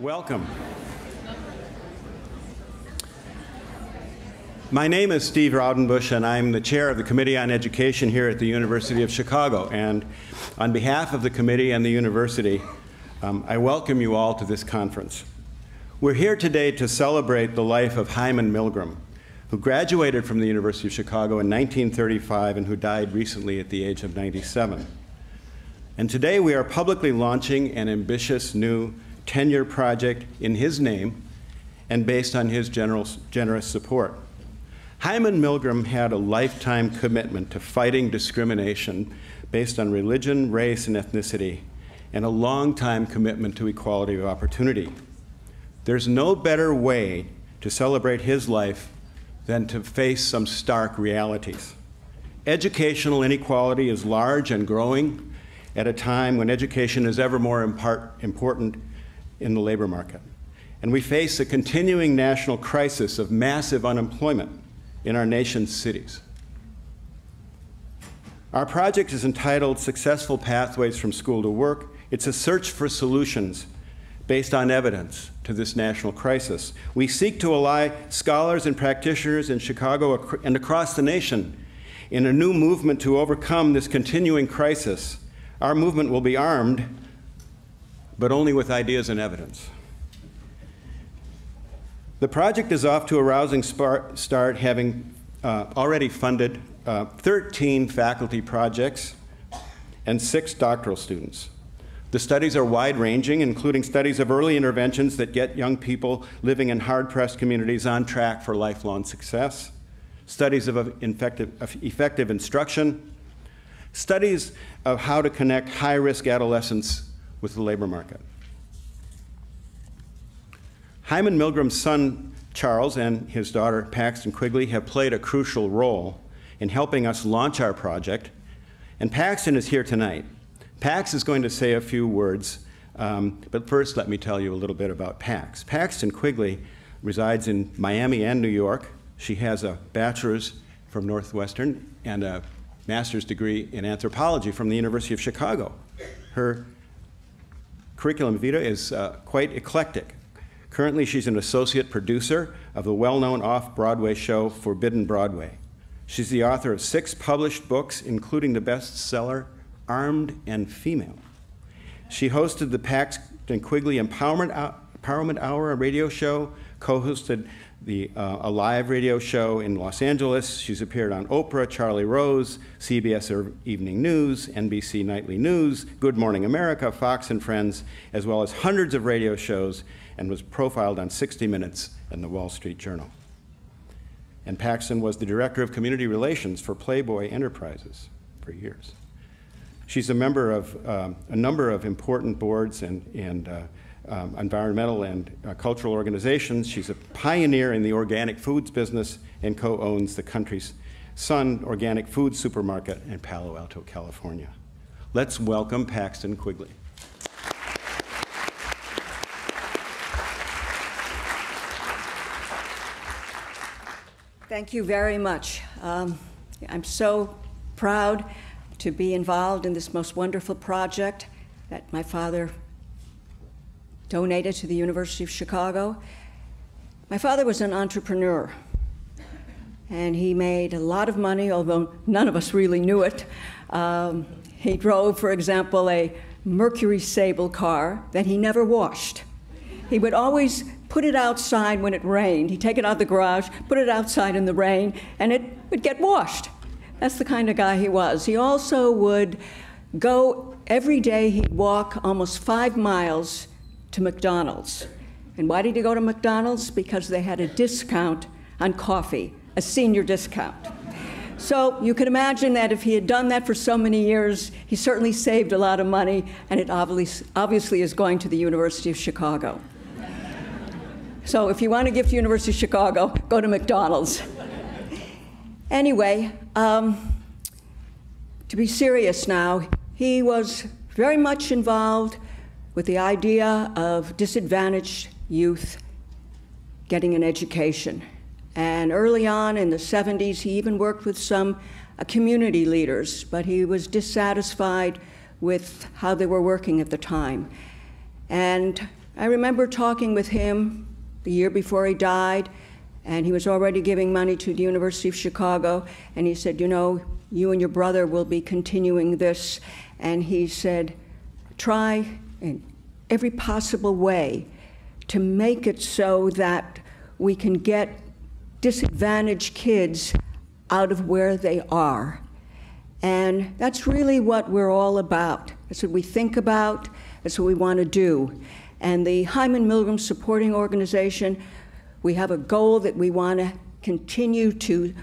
Welcome. My name is Steve Raudenbush, and I'm the chair of the Committee on Education here at the University of Chicago. And on behalf of the committee and the university, um, I welcome you all to this conference. We're here today to celebrate the life of Hyman Milgrom, who graduated from the University of Chicago in 1935 and who died recently at the age of 97. And today we are publicly launching an ambitious new 10 year project in his name and based on his general, generous support. Hyman Milgrom had a lifetime commitment to fighting discrimination based on religion, race, and ethnicity, and a long-time commitment to equality of opportunity. There's no better way to celebrate his life than to face some stark realities. Educational inequality is large and growing at a time when education is ever more important in the labor market. And we face a continuing national crisis of massive unemployment in our nation's cities. Our project is entitled Successful Pathways from School to Work. It's a search for solutions based on evidence to this national crisis. We seek to ally scholars and practitioners in Chicago and across the nation in a new movement to overcome this continuing crisis. Our movement will be armed, but only with ideas and evidence. The project is off to a rousing start, having uh, already funded uh, 13 faculty projects and six doctoral students. The studies are wide ranging, including studies of early interventions that get young people living in hard pressed communities on track for lifelong success, studies of effective, effective instruction, studies of how to connect high risk adolescents with the labor market. Hyman Milgrom's son, Charles, and his daughter, Paxton Quigley, have played a crucial role in helping us launch our project. And Paxton is here tonight. Pax is going to say a few words, um, but first let me tell you a little bit about Pax. Paxton Quigley resides in Miami and New York. She has a bachelor's from Northwestern and a master's degree in anthropology from the University of Chicago. Her curriculum vitae is uh, quite eclectic. Currently, she's an associate producer of the well known off Broadway show Forbidden Broadway. She's the author of six published books, including the bestseller Armed and Female. She hosted the Paxton Quigley Empowerment, Empowerment Hour, a radio show, co hosted the uh, a live radio show in Los Angeles. She's appeared on Oprah, Charlie Rose, CBS Evening News, NBC Nightly News, Good Morning America, Fox and Friends, as well as hundreds of radio shows and was profiled on 60 Minutes and the Wall Street Journal. And Paxton was the director of community relations for Playboy Enterprises for years. She's a member of um, a number of important boards and, and uh, um, environmental and uh, cultural organizations. She's a pioneer in the organic foods business and co owns the country's Sun Organic Food Supermarket in Palo Alto, California. Let's welcome Paxton Quigley. Thank you very much. Um, I'm so proud to be involved in this most wonderful project that my father donated to the University of Chicago. My father was an entrepreneur, and he made a lot of money, although none of us really knew it. Um, he drove, for example, a Mercury Sable car that he never washed. He would always put it outside when it rained. He'd take it out of the garage, put it outside in the rain, and it would get washed. That's the kind of guy he was. He also would go every day, he'd walk almost five miles to McDonald's. And why did he go to McDonald's? Because they had a discount on coffee, a senior discount. So you can imagine that if he had done that for so many years, he certainly saved a lot of money, and it obviously is going to the University of Chicago. So if you want to give to University of Chicago, go to McDonald's. anyway, um, to be serious now, he was very much involved with the idea of disadvantaged youth getting an education. And early on in the 70s, he even worked with some uh, community leaders, but he was dissatisfied with how they were working at the time. And I remember talking with him the year before he died, and he was already giving money to the University of Chicago, and he said, You know, you and your brother will be continuing this. And he said, Try in every possible way to make it so that we can get disadvantaged kids out of where they are. And that's really what we're all about. That's what we think about, that's what we want to do. And the Hyman Milgrom Supporting Organization, we have a goal that we want to continue to,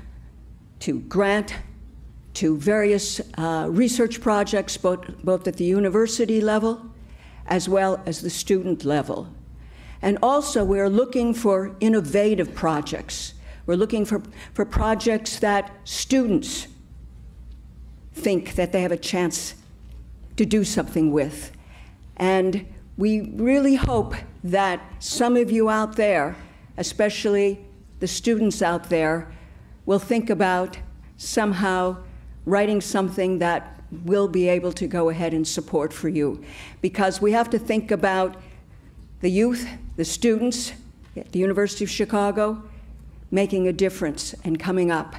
to grant to various uh, research projects, both, both at the university level as well as the student level. And also, we're looking for innovative projects. We're looking for, for projects that students think that they have a chance to do something with. And we really hope that some of you out there, especially the students out there, will think about somehow writing something that will be able to go ahead and support for you. Because we have to think about the youth, the students at the University of Chicago making a difference and coming up.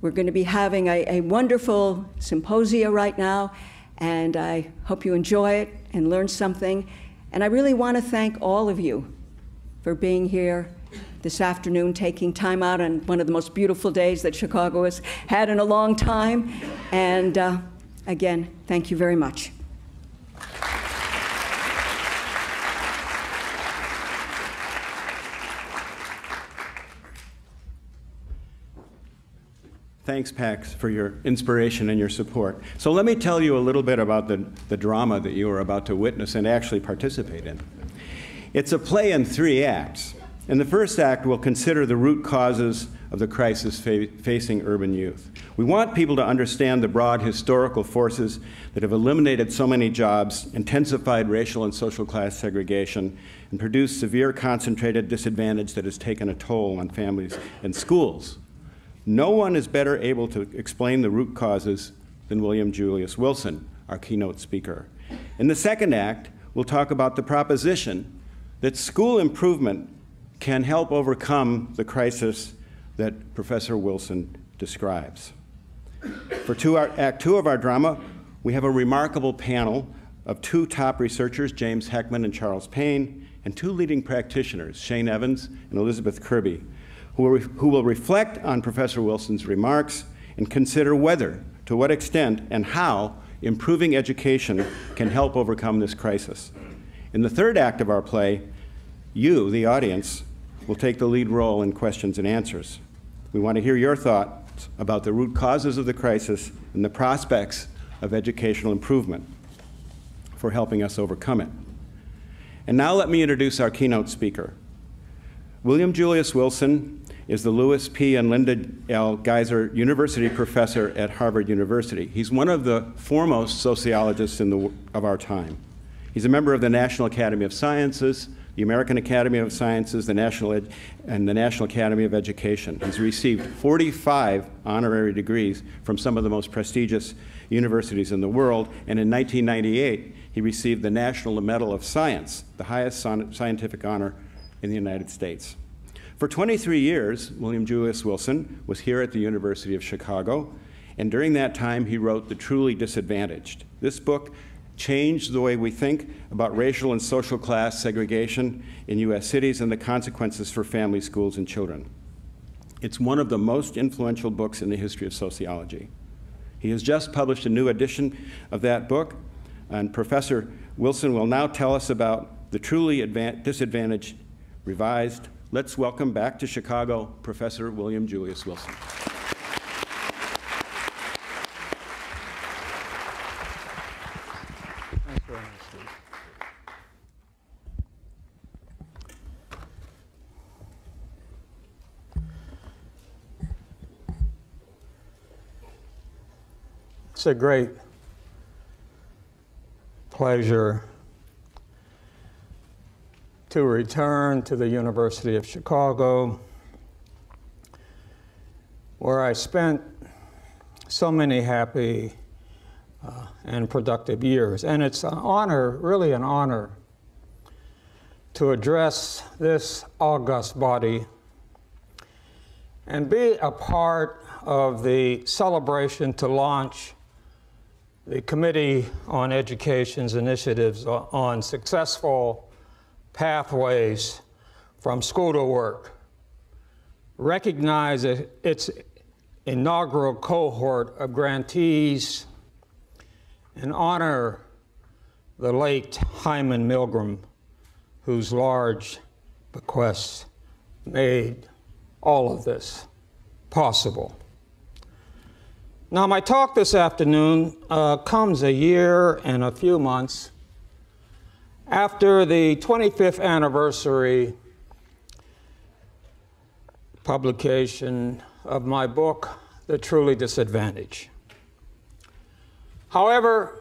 We're going to be having a, a wonderful symposia right now, and I hope you enjoy it and learn something. And I really want to thank all of you for being here this afternoon, taking time out on one of the most beautiful days that Chicago has had in a long time. And uh, again, thank you very much. Thanks, Pax, for your inspiration and your support. So let me tell you a little bit about the, the drama that you are about to witness and actually participate in. It's a play in three acts. In the first act, we'll consider the root causes of the crisis fa facing urban youth. We want people to understand the broad historical forces that have eliminated so many jobs, intensified racial and social class segregation, and produced severe concentrated disadvantage that has taken a toll on families and schools. No one is better able to explain the root causes than William Julius Wilson, our keynote speaker. In the second act, we'll talk about the proposition that school improvement can help overcome the crisis that Professor Wilson describes. For two, Act Two of our drama, we have a remarkable panel of two top researchers, James Heckman and Charles Payne, and two leading practitioners, Shayne Evans and Elizabeth Kirby, who will, who will reflect on Professor Wilson's remarks and consider whether, to what extent, and how improving education can help overcome this crisis. In the third act of our play, you, the audience, will take the lead role in questions and answers. We want to hear your thoughts about the root causes of the crisis and the prospects of educational improvement for helping us overcome it. And now let me introduce our keynote speaker. William Julius Wilson is the Lewis P. and Linda L. Geyser University Professor at Harvard University. He's one of the foremost sociologists the, of our time. He's a member of the National Academy of Sciences, the American Academy of Sciences, the National Ed and the National Academy of Education. He's received 45 honorary degrees from some of the most prestigious universities in the world, and in 1998, he received the National Medal of Science, the highest scientific honor in the United States. For 23 years, William Julius Wilson was here at the University of Chicago, and during that time, he wrote The Truly Disadvantaged. This book changed the way we think about racial and social class segregation in U.S. cities and the consequences for families, schools, and children. It's one of the most influential books in the history of sociology. He has just published a new edition of that book, and Professor Wilson will now tell us about the truly disadvantaged, revised, Let's welcome back to Chicago Professor William Julius Wilson. It's a great pleasure to return to the University of Chicago, where I spent so many happy uh, and productive years. And it's an honor, really an honor, to address this august body and be a part of the celebration to launch the Committee on Education's initiatives on successful pathways from school to work. Recognize its inaugural cohort of grantees and honor the late Hyman Milgrom, whose large bequests made all of this possible. Now, my talk this afternoon uh, comes a year and a few months after the 25th anniversary publication of my book, The Truly Disadvantaged. However,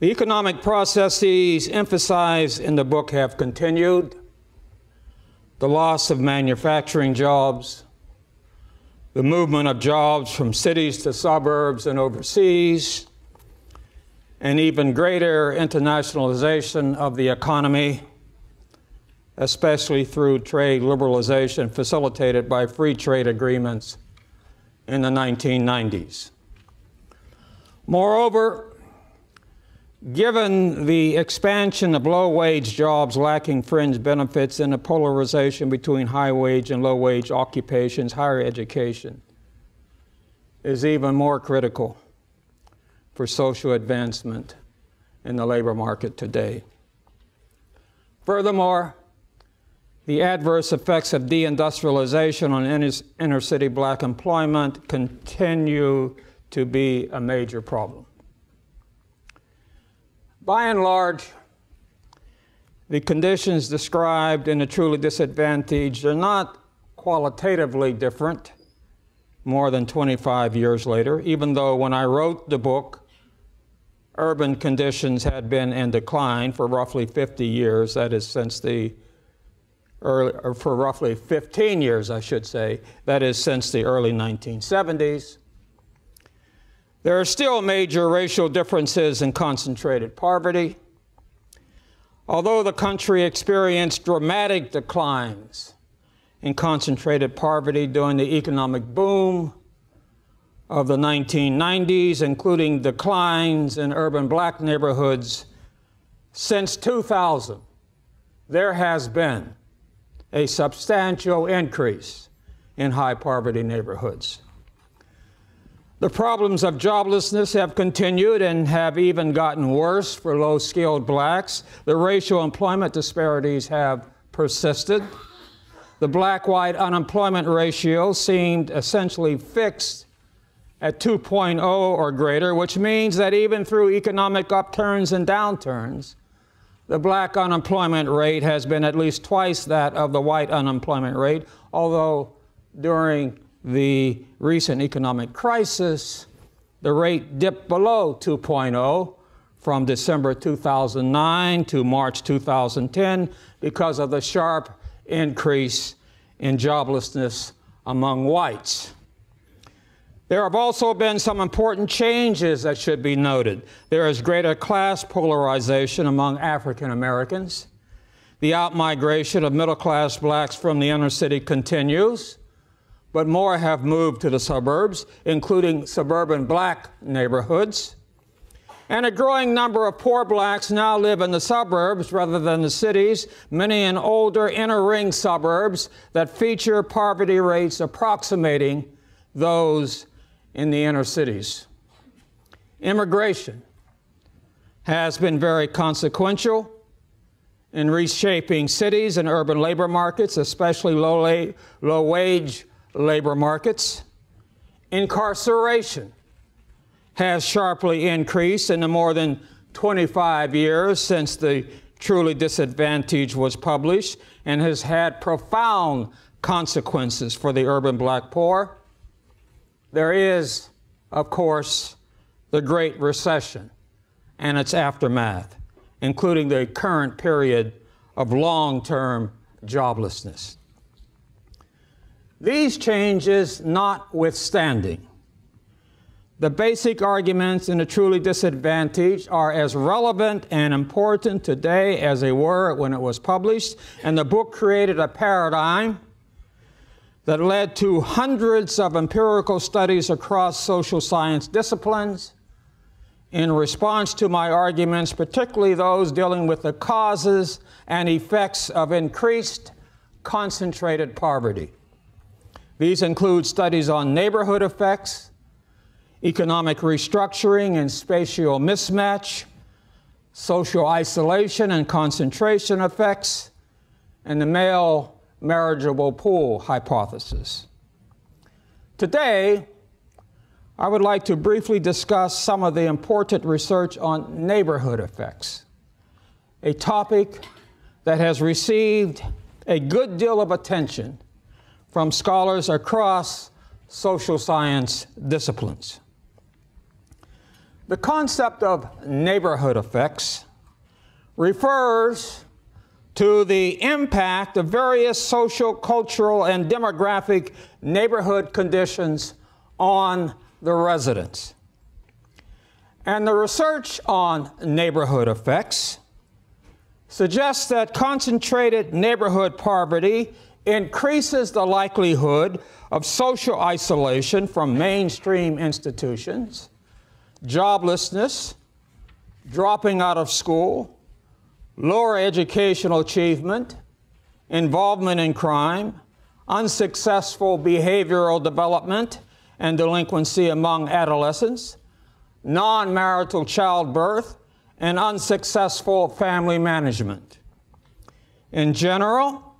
the economic processes emphasized in the book have continued the loss of manufacturing jobs, the movement of jobs from cities to suburbs and overseas, and even greater internationalization of the economy, especially through trade liberalization facilitated by free trade agreements in the 1990s. Moreover, Given the expansion of low wage jobs lacking fringe benefits and the polarization between high wage and low wage occupations, higher education is even more critical for social advancement in the labor market today. Furthermore, the adverse effects of deindustrialization on inner city black employment continue to be a major problem. By and large, the conditions described in the truly disadvantaged are not qualitatively different more than 25 years later, even though when I wrote the book, urban conditions had been in decline for roughly 50 years, that is, since the early, or for roughly 15 years, I should say, that is, since the early 1970s. There are still major racial differences in concentrated poverty. Although the country experienced dramatic declines in concentrated poverty during the economic boom of the 1990s, including declines in urban black neighborhoods, since 2000, there has been a substantial increase in high poverty neighborhoods. The problems of joblessness have continued and have even gotten worse for low skilled blacks. The racial employment disparities have persisted. The black white unemployment ratio seemed essentially fixed at 2.0 or greater, which means that even through economic upturns and downturns, the black unemployment rate has been at least twice that of the white unemployment rate, although during the recent economic crisis, the rate dipped below 2.0 from December 2009 to March 2010 because of the sharp increase in joblessness among whites. There have also been some important changes that should be noted. There is greater class polarization among African Americans. The outmigration of middle class blacks from the inner city continues but more have moved to the suburbs, including suburban black neighborhoods. And a growing number of poor blacks now live in the suburbs rather than the cities, many in older inner ring suburbs that feature poverty rates approximating those in the inner cities. Immigration has been very consequential in reshaping cities and urban labor markets, especially low, low wage labor markets. Incarceration has sharply increased in the more than 25 years since the Truly Disadvantaged was published and has had profound consequences for the urban black poor. There is, of course, the Great Recession and its aftermath, including the current period of long term joblessness. These changes notwithstanding, the basic arguments in the truly disadvantaged are as relevant and important today as they were when it was published, and the book created a paradigm that led to hundreds of empirical studies across social science disciplines in response to my arguments, particularly those dealing with the causes and effects of increased concentrated poverty. These include studies on neighborhood effects, economic restructuring and spatial mismatch, social isolation and concentration effects, and the male marriageable pool hypothesis. Today, I would like to briefly discuss some of the important research on neighborhood effects, a topic that has received a good deal of attention from scholars across social science disciplines. The concept of neighborhood effects refers to the impact of various social, cultural, and demographic neighborhood conditions on the residents. And the research on neighborhood effects suggests that concentrated neighborhood poverty increases the likelihood of social isolation from mainstream institutions joblessness, dropping out of school, lower educational achievement, involvement in crime, unsuccessful behavioral development and delinquency among adolescents, non marital childbirth, and unsuccessful family management. In general,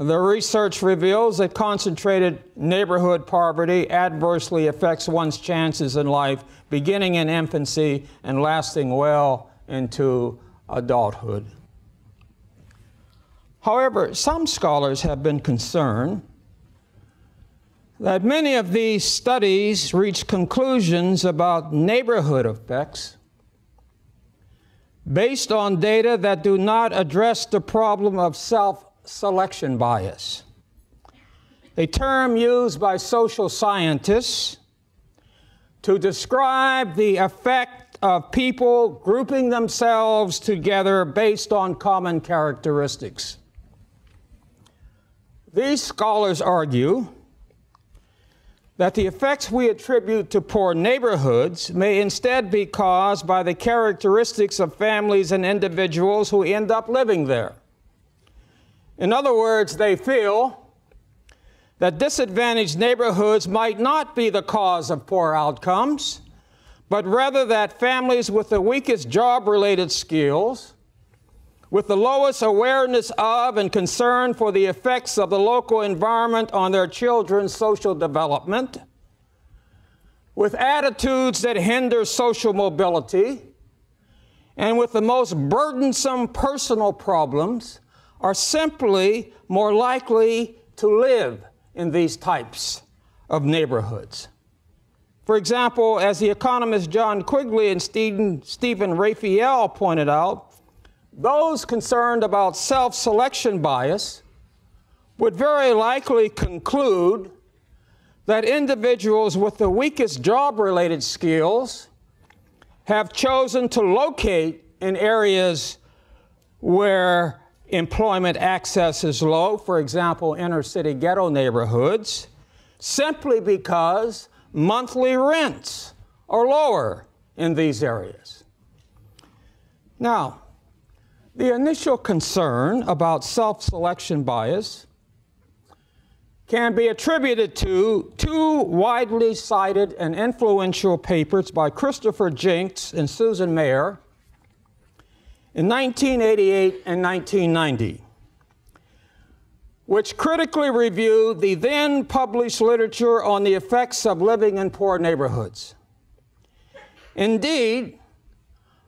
the research reveals that concentrated neighborhood poverty adversely affects one's chances in life, beginning in infancy and lasting well into adulthood. However, some scholars have been concerned that many of these studies reach conclusions about neighborhood effects based on data that do not address the problem of self selection bias, a term used by social scientists to describe the effect of people grouping themselves together based on common characteristics. These scholars argue that the effects we attribute to poor neighborhoods may instead be caused by the characteristics of families and individuals who end up living there. In other words, they feel that disadvantaged neighborhoods might not be the cause of poor outcomes, but rather that families with the weakest job related skills, with the lowest awareness of and concern for the effects of the local environment on their children's social development, with attitudes that hinder social mobility, and with the most burdensome personal problems are simply more likely to live in these types of neighborhoods. For example, as the economists John Quigley and Stephen, Raphael pointed out, those concerned about self selection bias would very likely conclude that individuals with the weakest job related skills have chosen to locate in areas where employment access is low, for example, inner city ghetto neighborhoods, simply because monthly rents are lower in these areas. Now, the initial concern about self selection bias can be attributed to two widely cited and influential papers by Christopher Jencks and Susan Mayer in 1988 and 1990, which critically reviewed the then published literature on the effects of living in poor neighborhoods. Indeed,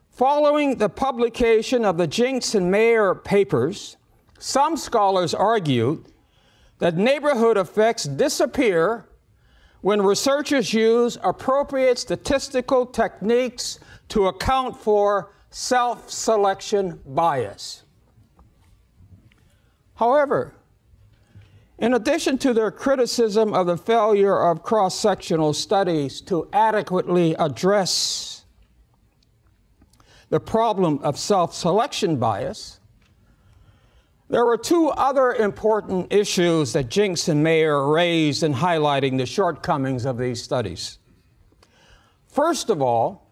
following the publication of the Jencks and Mayer papers, some scholars argued that neighborhood effects disappear when researchers use appropriate statistical techniques to account for self selection bias. However, In addition to their criticism of the failure of cross sectional studies to adequately address the problem of self selection bias, there were two other important issues that Jencks and Mayer raised in highlighting the shortcomings of these studies. First of all,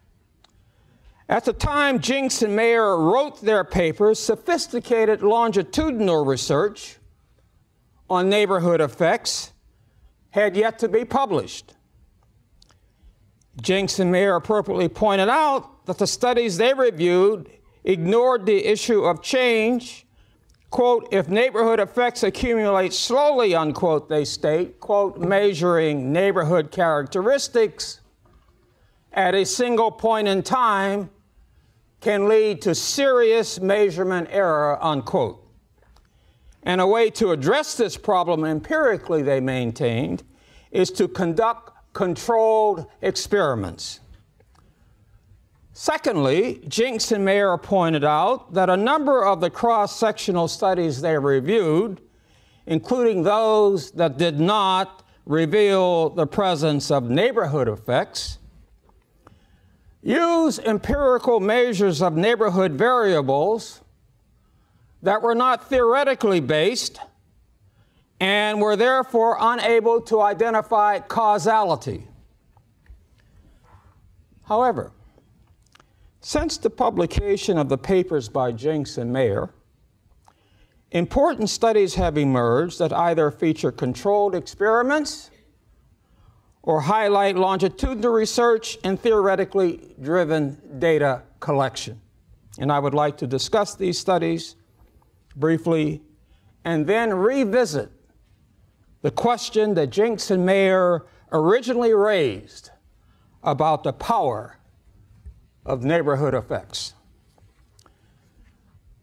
at the time Jencks and Mayer wrote their papers, sophisticated longitudinal research on neighborhood effects had yet to be published. Jencks and Mayer appropriately pointed out that the studies they reviewed ignored the issue of change. Quote, if neighborhood effects accumulate slowly, unquote, they state, quote, measuring neighborhood characteristics at a single point in time can lead to serious measurement error, unquote. And a way to address this problem empirically, they maintained, is to conduct controlled experiments. Secondly, Jencks and Mayer pointed out that a number of the cross sectional studies they reviewed, including those that did not reveal the presence of neighborhood effects, use empirical measures of neighborhood variables that were not theoretically based and were therefore unable to identify causality. However, since the publication of the papers by Jencks and Mayer, important studies have emerged that either feature controlled experiments or highlight longitudinal research and theoretically driven data collection. And I would like to discuss these studies briefly, and then revisit the question that Jencks and Mayer originally raised about the power of neighborhood effects.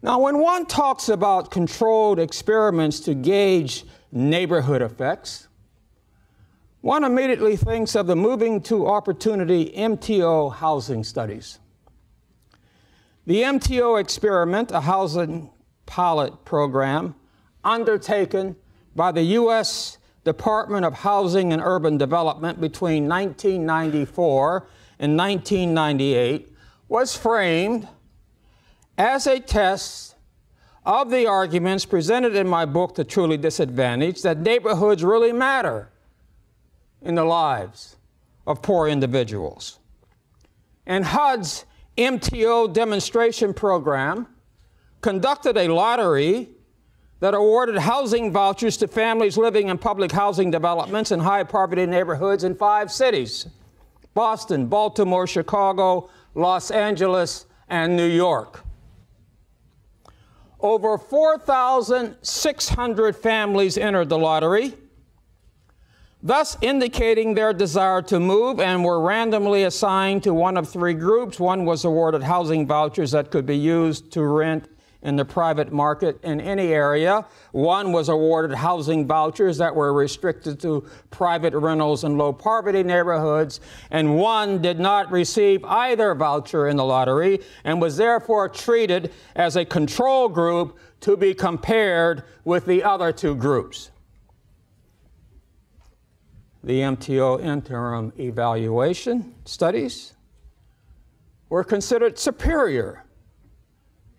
Now, when one talks about controlled experiments to gauge neighborhood effects, one immediately thinks of the Moving to Opportunity MTO housing studies. The MTO experiment, a housing pilot program undertaken by the U.S. Department of Housing and Urban Development between 1994 and 1998 was framed as a test of the arguments presented in my book, The Truly Disadvantaged, that neighborhoods really matter in the lives of poor individuals. And HUD's MTO demonstration program conducted a lottery that awarded housing vouchers to families living in public housing developments in high poverty neighborhoods in five cities Boston, Baltimore, Chicago, Los Angeles, and New York. Over 4,600 families entered the lottery, thus indicating their desire to move and were randomly assigned to one of three groups. One was awarded housing vouchers that could be used to rent in the private market in any area. One was awarded housing vouchers that were restricted to private rentals in low poverty neighborhoods, and one did not receive either voucher in the lottery and was therefore treated as a control group to be compared with the other two groups. The MTO interim evaluation studies were considered superior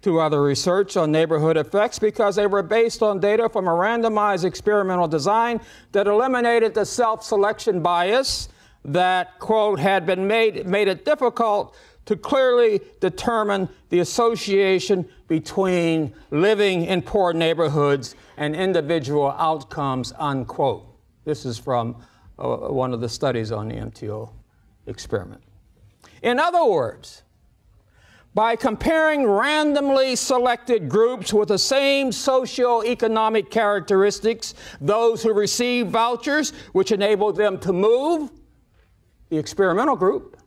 to other research on neighborhood effects because they were based on data from a randomized experimental design that eliminated the self-selection bias that, quote, had been made, made it difficult to clearly determine the association between living in poor neighborhoods and individual outcomes, unquote. This is from uh, one of the studies on the MTO experiment. In other words, by comparing randomly selected groups with the same socioeconomic characteristics, those who received vouchers, which enabled them to move, the experimental group,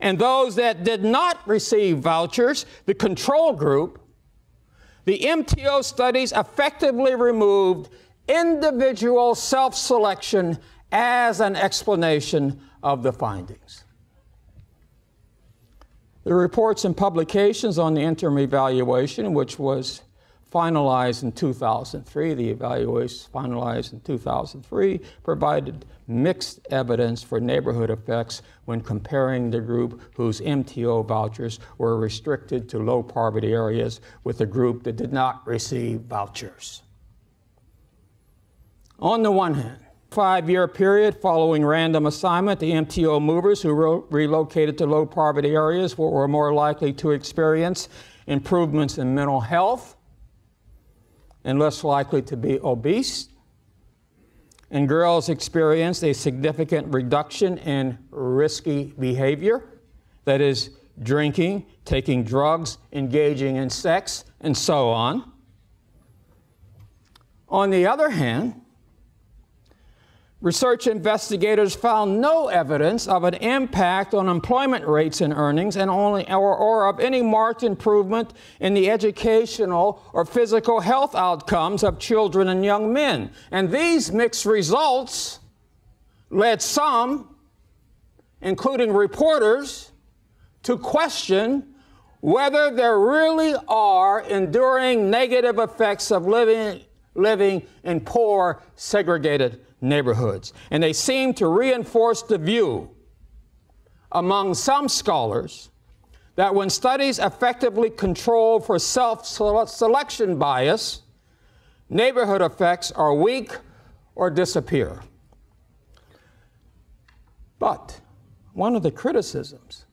and those that did not receive vouchers, the control group, the MTO studies effectively removed individual self selection as an explanation of the findings. The reports and publications on the interim evaluation, which was finalized in 2003, the evaluation finalized in 2003, provided mixed evidence for neighborhood effects when comparing the group whose MTO vouchers were restricted to low poverty areas with the group that did not receive vouchers. On the one hand, five year period following random assignment, the MTO movers who re- relocated to low poverty areas were, were more likely to experience improvements in mental health and less likely to be obese. And girls experienced a significant reduction in risky behavior, that is, drinking, taking drugs, engaging in sex, and so on. On the other hand, Research investigators found no evidence of an impact on employment rates and earnings and only, or, or, of any marked improvement in the educational or physical health outcomes of children and young men. And these mixed results led some, including reporters, to question whether there really are enduring negative effects of living, living in poor, segregated neighborhoods. And they seem to reinforce the view among some scholars that when studies effectively control for self selection bias, neighborhood effects are weak or disappear. But one of the criticisms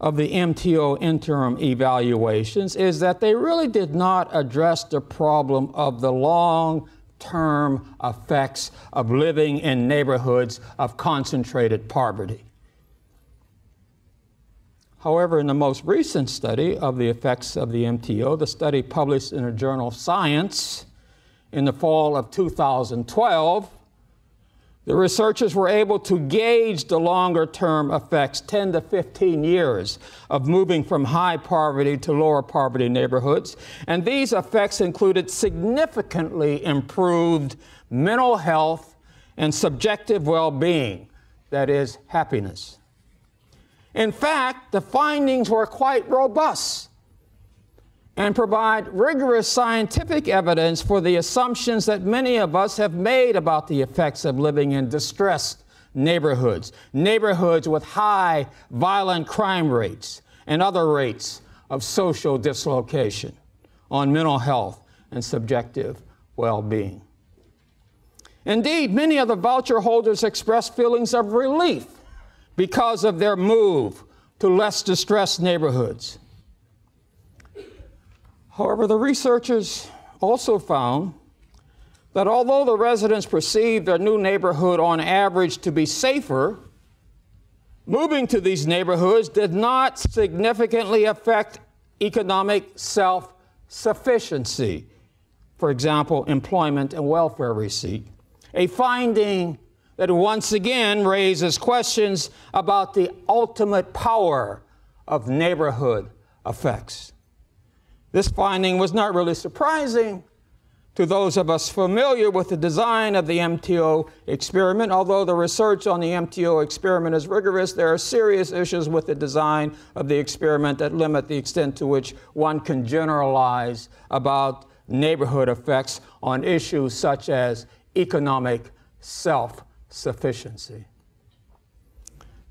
of the MTO interim evaluations is that they really did not address the problem of the long term effects of living in neighborhoods of concentrated poverty. However, in the most recent study of the effects of the MTO, the study published in the journal Science in the fall of 2012, the researchers were able to gauge the longer term effects, 10 to 15 years, of moving from high poverty to lower poverty neighborhoods. And these effects included significantly improved mental health and subjective well being, that is, happiness. In fact, the findings were quite robust and provide rigorous scientific evidence for the assumptions that many of us have made about the effects of living in distressed neighborhoods, neighborhoods with high violent crime rates and other rates of social dislocation on mental health and subjective well being. Indeed, many of the voucher holders expressed feelings of relief because of their move to less distressed neighborhoods. However, the researchers also found that although the residents perceived their new neighborhood on average to be safer, moving to these neighborhoods did not significantly affect economic self sufficiency, for example, employment and welfare receipt. A finding that once again raises questions about the ultimate power of neighborhood effects. This finding was not really surprising to those of us familiar with the design of the MTO experiment. Although the research on the MTO experiment is rigorous, there are serious issues with the design of the experiment that limit the extent to which one can generalize about neighborhood effects on issues such as economic self sufficiency.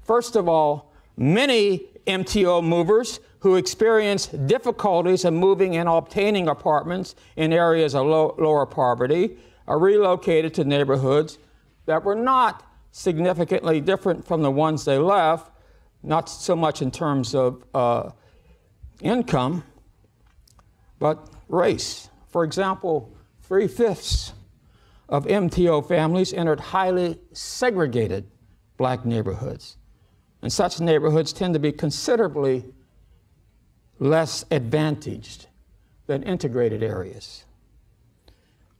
First of all, many MTO movers who experienced difficulties in moving and obtaining apartments in areas of low, lower poverty are relocated to neighborhoods that were not significantly different from the ones they left, not so much in terms of uh, income, but race. For example, three fifths of MTO families entered highly segregated black neighborhoods. And such neighborhoods tend to be considerably less advantaged than integrated areas.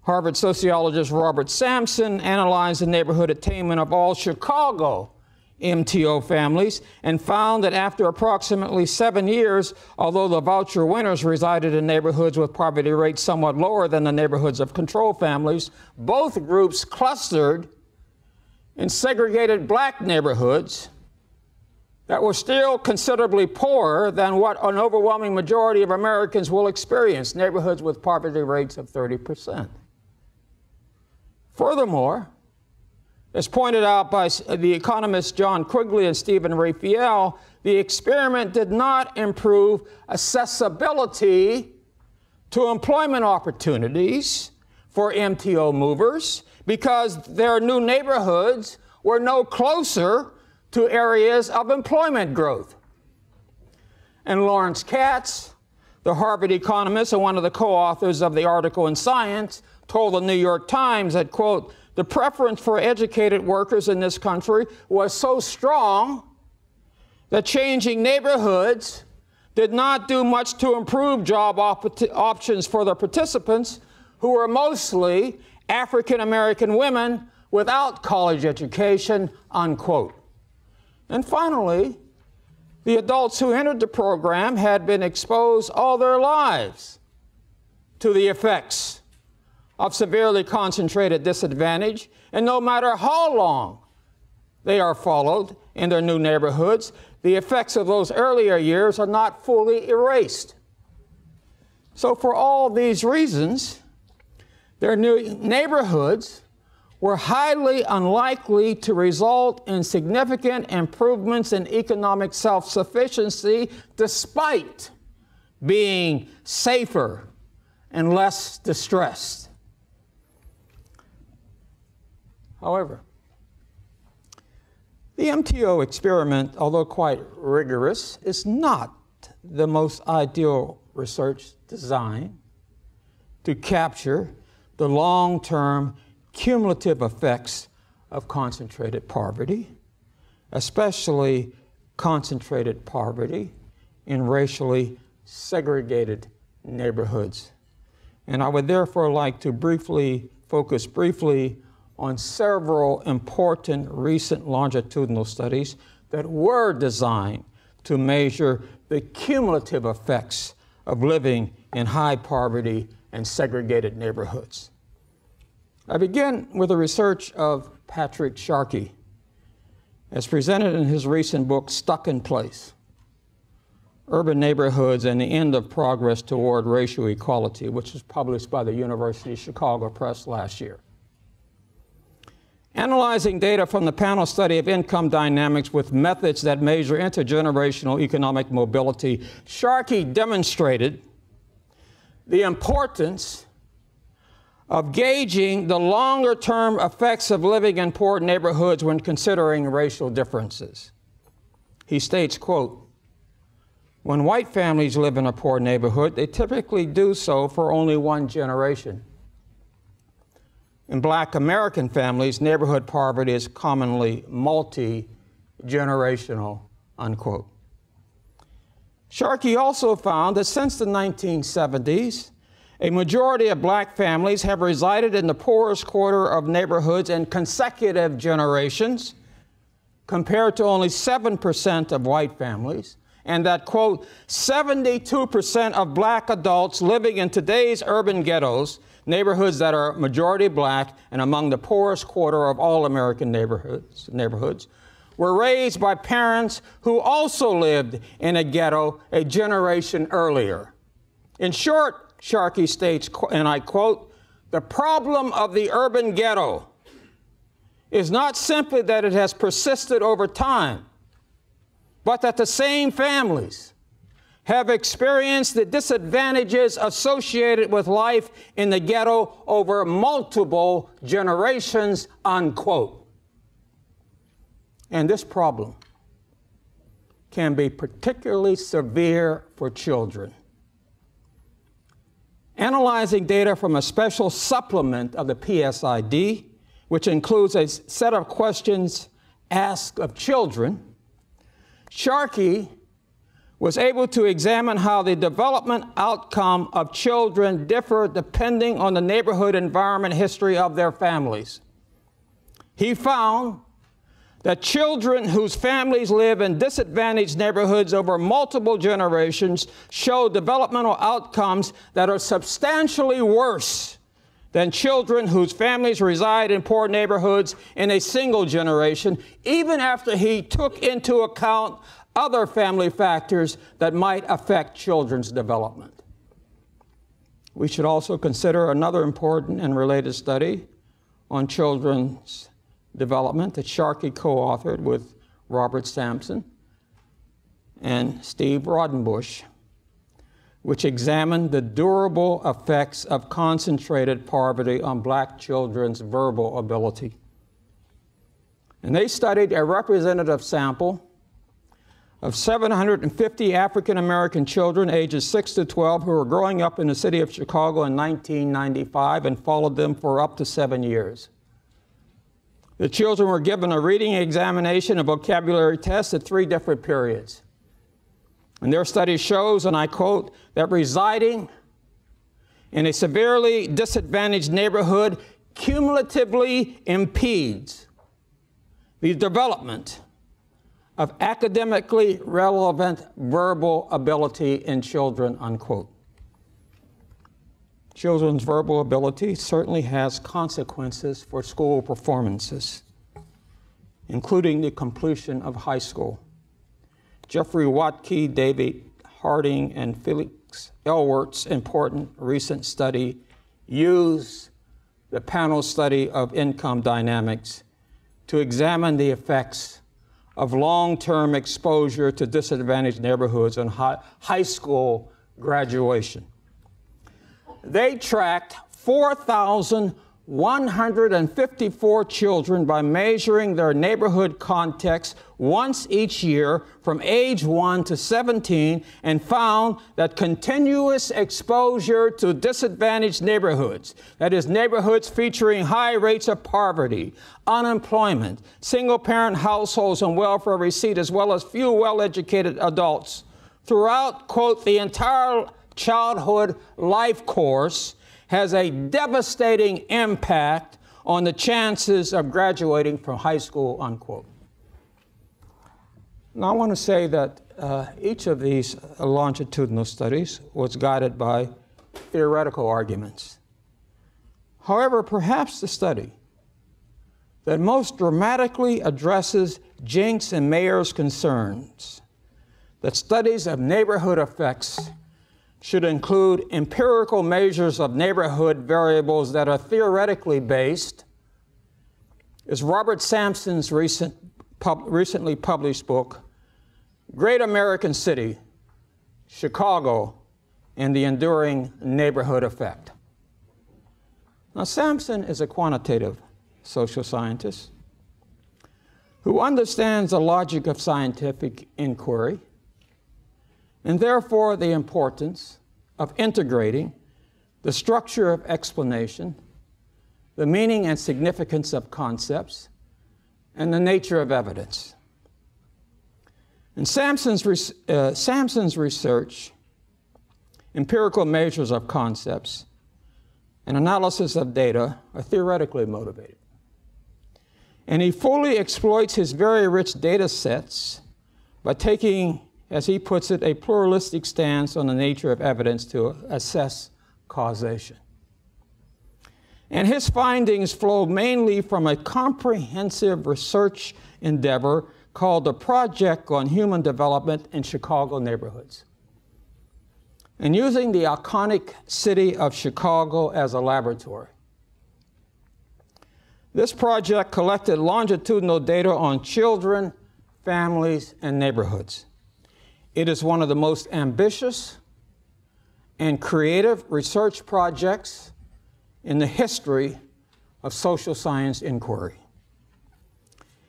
Harvard sociologist Robert Sampson analyzed the neighborhood attainment of all Chicago MTO families and found that after approximately seven years, although the voucher winners resided in neighborhoods with poverty rates somewhat lower than the neighborhoods of control families, both groups clustered in segregated black neighborhoods that were still considerably poorer than what an overwhelming majority of Americans will experience neighborhoods with poverty rates of 30%. Furthermore, as pointed out by the economists John Quigley and Stephen Raphael, the experiment did not improve accessibility to employment opportunities for MTO movers because their new neighborhoods were no closer to areas of employment growth. And Lawrence Katz, the Harvard economist and one of the co authors of the article in Science, told the New York Times that, quote, the preference for educated workers in this country was so strong that changing neighborhoods did not do much to improve job op- options for the participants, who were mostly African American women without college education, unquote. And finally, the adults who entered the program had been exposed all their lives to the effects of severely concentrated disadvantage, and no matter how long they are followed in their new neighborhoods, the effects of those earlier years are not fully erased. So, for all these reasons, their new neighborhoods were highly unlikely to result in significant improvements in economic self sufficiency despite being safer and less distressed. However, the MTO experiment, although quite rigorous, is not the most ideal research design to capture the long term cumulative effects of concentrated poverty, especially concentrated poverty in racially segregated neighborhoods. And I would therefore like to briefly focus briefly on several important recent longitudinal studies that were designed to measure the cumulative effects of living in high poverty and segregated neighborhoods. I begin with the research of Patrick Sharkey, as presented in his recent book, Stuck in Place Urban Neighborhoods and the End of Progress Toward Racial Equality, which was published by the University of Chicago Press last year. Analyzing data from the panel study of income dynamics with methods that measure intergenerational economic mobility, Sharkey demonstrated the importance of gauging the longer term effects of living in poor neighborhoods when considering racial differences. He states, quote, when white families live in a poor neighborhood, they typically do so for only one generation. In black American families, neighborhood poverty is commonly multi generational, unquote. Sharkey also found that since the 1970s, a majority of black families have resided in the poorest quarter of neighborhoods in consecutive generations, compared to only 7% of white families. And that, quote, 72% of black adults living in today's urban ghettos, neighborhoods that are majority black and among the poorest quarter of all American neighborhoods, neighborhoods were raised by parents who also lived in a ghetto a generation earlier. In short, Sharkey states, and I quote, the problem of the urban ghetto is not simply that it has persisted over time, but that the same families have experienced the disadvantages associated with life in the ghetto over multiple generations, unquote. And this problem can be particularly severe for children analyzing data from a special supplement of the PSID, which includes a set of questions asked of children, Sharkey was able to examine how the development outcome of children differ depending on the neighborhood environment history of their families. He found that children whose families live in disadvantaged neighborhoods over multiple generations show developmental outcomes that are substantially worse than children whose families reside in poor neighborhoods in a single generation, even after he took into account other family factors that might affect children's development. We should also consider another important and related study on children's development that Sharkey co authored with Robert Sampson and Steve Raudenbush, which examined the durable effects of concentrated poverty on black children's verbal ability. And they studied a representative sample of 750 African American children ages 6 to 12 who were growing up in the city of Chicago in 1995 and followed them for up to seven years. The children were given a reading examination and vocabulary test at three different periods. And their study shows, and I quote, that residing in a severely disadvantaged neighborhood cumulatively impedes the development of academically relevant verbal ability in children, unquote. Children's verbal ability certainly has consequences for school performances, including the completion of high school. Geoffrey Wodtke, David Harding, and Felix Elwert's important recent study use the panel study of income dynamics to examine the effects of long term exposure to disadvantaged neighborhoods on high, high school graduation. They tracked 4,154 children by measuring their neighborhood context once each year from age 1 to 17 and found that continuous exposure to disadvantaged neighborhoods, that is, neighborhoods featuring high rates of poverty, unemployment, single parent households, and welfare receipt, as well as few well educated adults, throughout, quote, the entire childhood life course has a devastating impact on the chances of graduating from high school, unquote. Now, I want to say that uh, each of these longitudinal studies was guided by theoretical arguments. However, perhaps the study that most dramatically addresses Jencks and Mayer's concerns, that studies of neighborhood effects should include empirical measures of neighborhood variables that are theoretically based, is Robert Sampson's recent, pub, recently published book, Great American City, Chicago, and the Enduring Neighborhood Effect. Now, Sampson is a quantitative social scientist who understands the logic of scientific inquiry and therefore the importance of integrating the structure of explanation, the meaning and significance of concepts, and the nature of evidence. In Sampson's, uh, research, empirical measures of concepts and analysis of data are theoretically motivated. And he fully exploits his very rich data sets by taking as he puts it, a pluralistic stance on the nature of evidence to assess causation. And his findings flow mainly from a comprehensive research endeavor called the Project on Human Development in Chicago Neighborhoods. And using the iconic city of Chicago as a laboratory. This project collected longitudinal data on children, families, and neighborhoods. It is one of the most ambitious and creative research projects in the history of social science inquiry.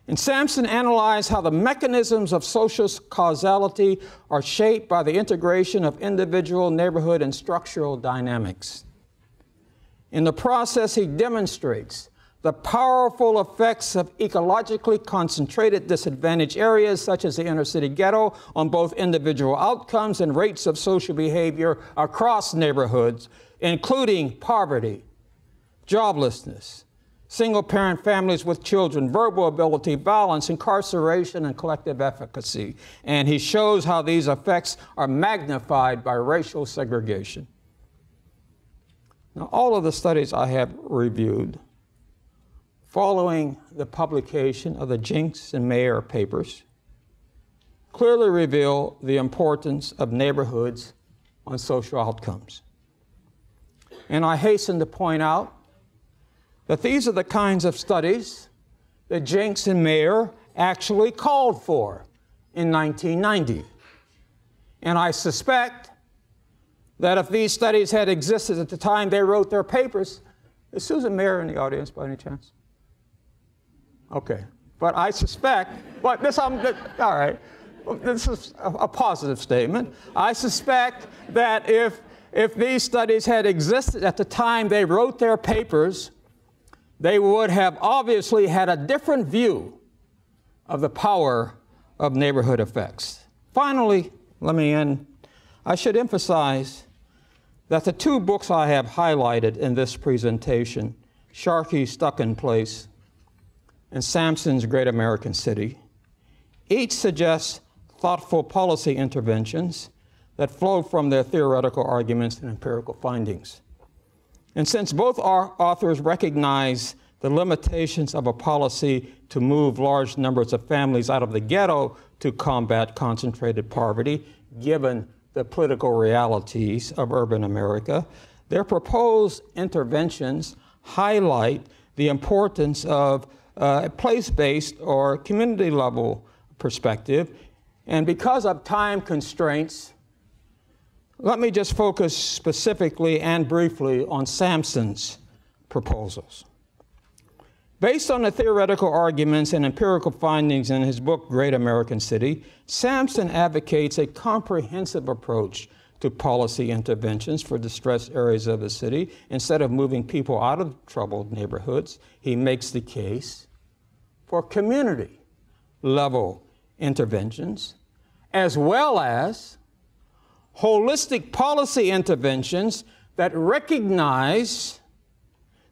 And Sampson analyzed how the mechanisms of social causality are shaped by the integration of individual, neighborhood, and structural dynamics. In the process, he demonstrates the powerful effects of ecologically concentrated disadvantaged areas, such as the inner city ghetto, on both individual outcomes and rates of social behavior across neighborhoods, including poverty, joblessness, single parent families with children, verbal ability, violence, incarceration, and collective efficacy. And he shows how these effects are magnified by racial segregation. Now, all of the studies I have reviewed following the publication of the Jencks and Mayer papers clearly reveal the importance of neighborhoods on social outcomes. And I hasten to point out that these are the kinds of studies that Jencks and Mayer actually called for in 1990. And I suspect that if these studies had existed at the time they wrote their papers, is Susan Mayer in the audience by any chance? Okay. But I suspect, but this, um, I'm, all right, this is a, positive statement. I suspect that if, if these studies had existed at the time they wrote their papers, they would have obviously had a different view of the power of neighborhood effects. Finally, let me end. I should emphasize that the two books I have highlighted in this presentation, Sharkey's Stuck in Place and Sampson's Great American City, each suggests thoughtful policy interventions that flow from their theoretical arguments and empirical findings. And since both our authors recognize the limitations of a policy to move large numbers of families out of the ghetto to combat concentrated poverty, given the political realities of urban America, their proposed interventions highlight the importance of uh, a place based or community level perspective. And because of time constraints, let me just focus specifically and briefly on Sampson's proposals. Based on the theoretical arguments and empirical findings in his book, Great American City, Sampson advocates a comprehensive approach to policy interventions for distressed areas of the city. Instead of moving people out of troubled neighborhoods, he makes the case for community level interventions, as well as holistic policy interventions that recognize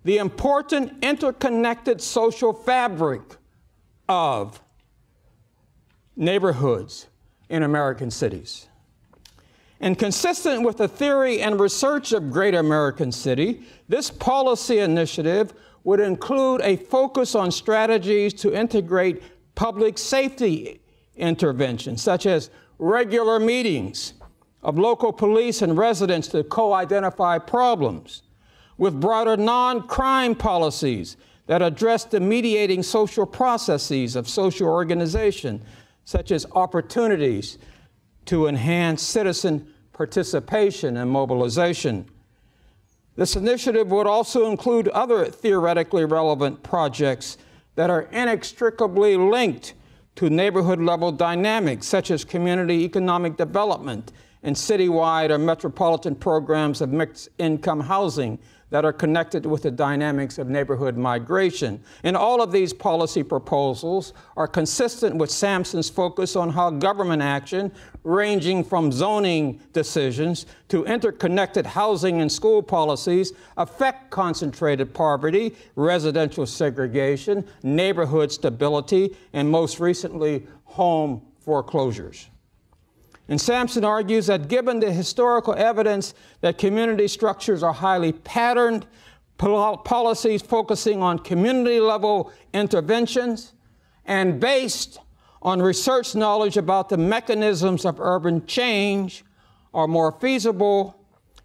the important interconnected social fabric of neighborhoods in American cities. And consistent with the theory and research of Great American City, this policy initiative would include a focus on strategies to integrate public safety interventions, such as regular meetings of local police and residents to co identify problems with broader non crime policies that address the mediating social processes of social organization, such as opportunities to enhance citizen participation and mobilization. This initiative would also include other theoretically relevant projects that are inextricably linked to neighborhood level dynamics, such as community economic development and citywide or metropolitan programs of mixed income housing that are connected with the dynamics of neighborhood migration. And all of these policy proposals are consistent with Sampson's focus on how government action, ranging from zoning decisions to interconnected housing and school policies, affect concentrated poverty, residential segregation, neighborhood stability, and most recently, home foreclosures. And Sampson argues that given the historical evidence that community structures are highly patterned, policies focusing on community level interventions, and based on research knowledge about the mechanisms of urban change are more feasible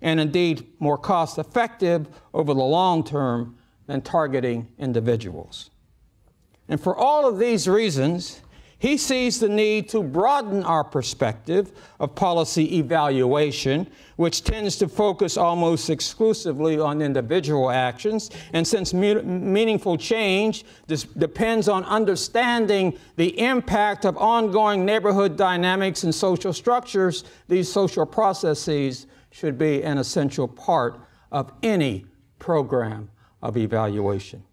and indeed more cost effective over the long term than targeting individuals. And for all of these reasons, he sees the need to broaden our perspective of policy evaluation, which tends to focus almost exclusively on individual actions. And since me- meaningful change depends on understanding the impact of ongoing neighborhood dynamics and social structures, these social processes should be an essential part of any program of evaluation.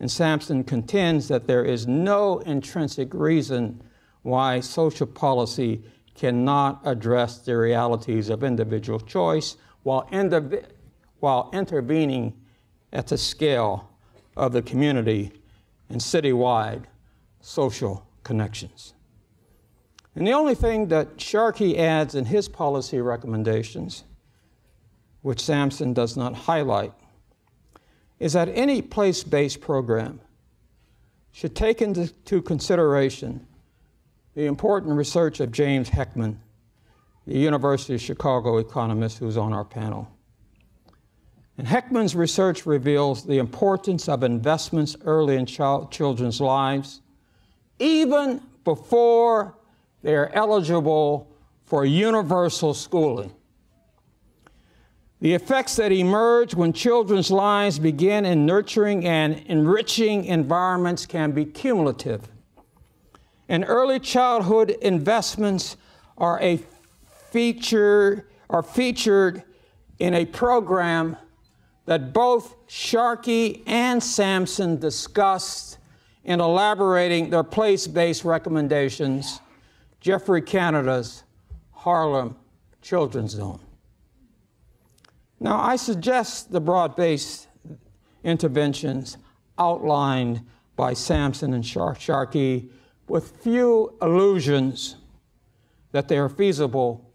And Sampson contends that there is no intrinsic reason why social policy cannot address the realities of individual choice while, while intervening at the scale of the community and citywide social connections. And the only thing that Sharkey adds in his policy recommendations which Sampson does not highlight, is that any place based program should take into consideration the important research of James Heckman, the University of Chicago economist who's on our panel. And Heckman's research reveals the importance of investments early in child, children's lives, even before they are eligible for universal schooling. The effects that emerge when children's lives begin in nurturing and enriching environments can be cumulative. And early childhood investments are a feature are featured in a program that both Sharkey and Sampson discussed in elaborating their place-based recommendations, Geoffrey Canada's Harlem Children's Zone. Now, I suggest the broad-based interventions outlined by Sampson and Sharkey with few illusions that they are feasible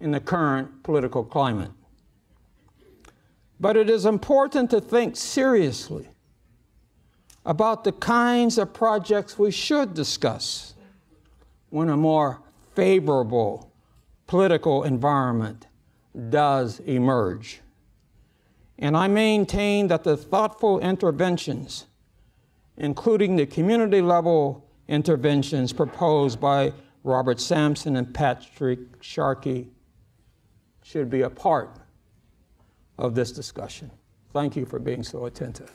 in the current political climate. But it is important to think seriously about the kinds of projects we should discuss when a more favorable political environment does emerge. And I maintain that the thoughtful interventions, including the community level interventions proposed by Robert Sampson and Patrick Sharkey, should be a part of this discussion. Thank you for being so attentive.